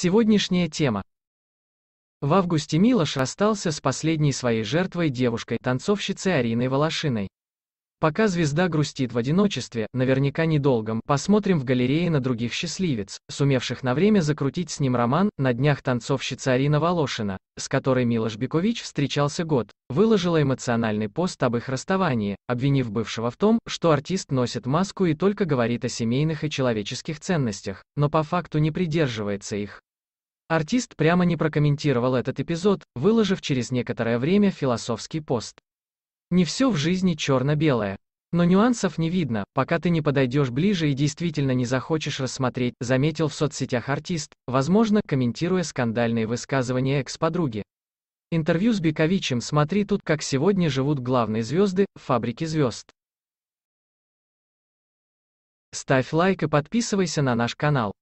Сегодняшняя тема. В августе Милош расстался с последней своей жертвой девушкой-танцовщицей Ариной Волошиной. Пока звезда грустит в одиночестве, наверняка недолгом, посмотрим в галерее на других счастливец, сумевших на время закрутить с ним роман, на днях танцовщица Арина Волошина, с которой Милош Бекович встречался год, выложила эмоциональный пост об их расставании, обвинив бывшего в том, что артист носит маску и только говорит о семейных и человеческих ценностях, но по факту не придерживается их. Артист прямо не прокомментировал этот эпизод, выложив через некоторое время философский пост. Не все в жизни черно-белое. Но нюансов не видно, пока ты не подойдешь ближе и действительно не захочешь рассмотреть, заметил в соцсетях артист, возможно, комментируя скандальные высказывания экс-подруги. Интервью с Бековичем смотри тут, как сегодня живут главные звезды, фабрики звезд. Ставь лайк и подписывайся на наш канал.